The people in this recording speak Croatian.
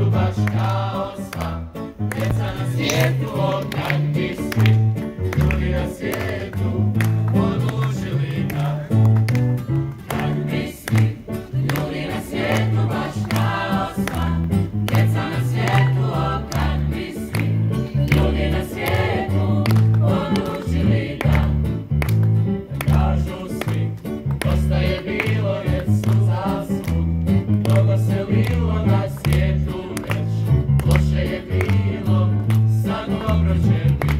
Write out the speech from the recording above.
budu baš kao sva, djeca na svijetu ognjak svi. Amen.